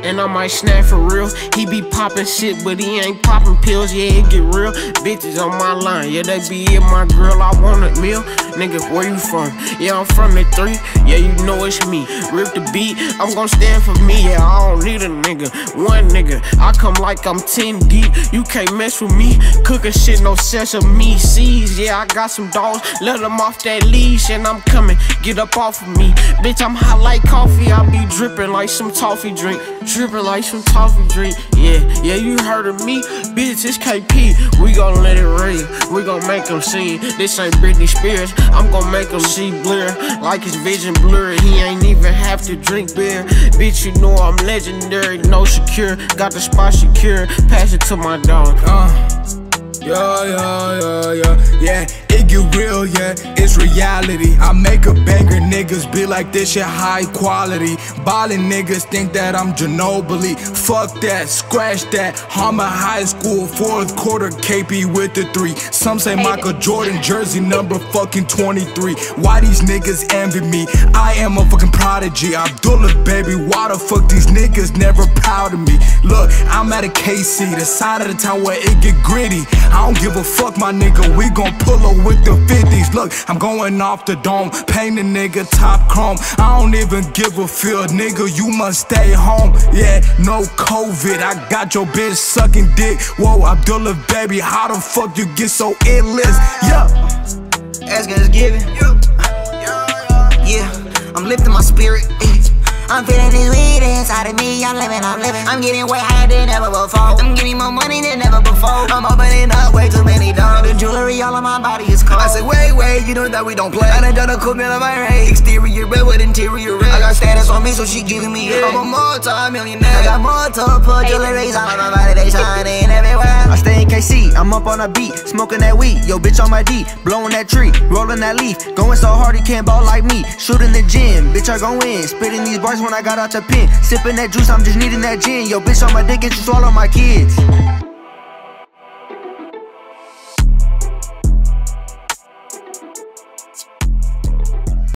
And I might snap for real. He be popping shit, but he ain't popping pills. Yeah, it get real. Bitches on my line, yeah, they be in my grill. I want a meal. Nigga, where you from? Yeah, I'm from the three. Yeah, you know it's me. Rip the beat, I'm gon' stand for me. Yeah, I don't need a nigga. One nigga, I come like I'm 10 deep. You can't mess with me. Cooking shit, no sense of me. seeds. Yeah, I got some dogs. Let them off that leash, and I'm coming. Get up off of me. Bitch, I'm hot like coffee. I be dripping like some toffee drink. Dripping like some toffee drink. Yeah, you heard of me. Bitch, it's KP. We gon' let it rain. We gon' make them see. This ain't Britney Spears. I'm gon' make him see blur. Like his vision blurry. He ain't even have to drink beer. Bitch, you know I'm legendary. No secure. Got the spot secure. Pass it to my dog. Uh. Yeah, yeah, yeah, yeah, yeah. It get real, yeah. It's reality. I make a banger, like this shit high quality. Ballin' niggas think that I'm Ginobili. Fuck that, scratch that. I'm a high school fourth quarter KP with the three. Some say Michael Jordan jersey number fucking 23. Why these niggas envy me? I am a fucking prodigy. Abdullah, baby. Why the fuck these niggas never proud of me? Look, I'm at a KC, the side of the town where it get gritty. I don't give a fuck, my nigga. We gon' pull up with the 50s. Look, I'm going off the dome. Paint a nigga top chrome. I don't even give a feel, nigga. You must stay home. Yeah, no COVID. I got your bitch sucking dick. Whoa, Abdullah, baby. How the fuck you get so endless? Yeah. Ask is giving. Yeah, I'm lifting my spirit. I'm feeling this weed inside of me. I'm living, I'm living. I'm getting way higher than ever before. I'm getting more money than ever before. I'm opening up way too many All on my body is cold. I said, wait, wait, you know that we don't play. I done done a cool meal of my race. Exterior red with interior red. I got status on me, so she giving me it. I'm a multi-millionaire. I got multiple jewelry on my body, they shining everywhere. I stay in KC, I'm up on a beat, smoking that weed. Yo, bitch on my D, blowing that tree, rolling that leaf. Going so hard he can't ball like me. Shooting the gym, bitch, I go in. Spitting these bars when I got out the pen. Sipping that juice, I'm just needing that gin. Yo, bitch on my dick, and you swallow my kids.